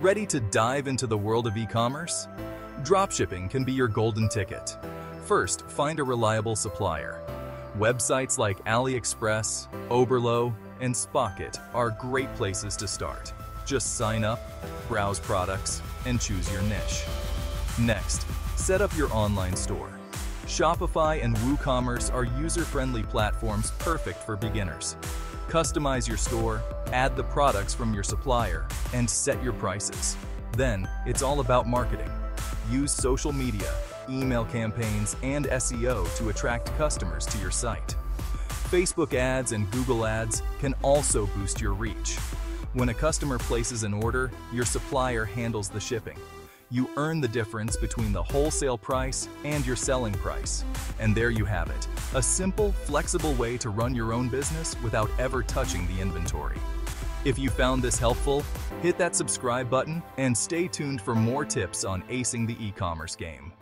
Ready to dive into the world of e-commerce? Dropshipping can be your golden ticket. First, find a reliable supplier. Websites like AliExpress, Oberlo, and Spocket are great places to start. Just sign up, browse products, and choose your niche. Next, set up your online store. Shopify and WooCommerce are user-friendly platforms perfect for beginners. Customize your store, add the products from your supplier, and set your prices. Then, it's all about marketing. Use social media, email campaigns, and SEO to attract customers to your site. Facebook ads and Google ads can also boost your reach. When a customer places an order, your supplier handles the shipping. You earn the difference between the wholesale price and your selling price. And there you have it, a simple, flexible way to run your own business without ever touching the inventory. If you found this helpful, hit that subscribe button and stay tuned for more tips on acing the e-commerce game.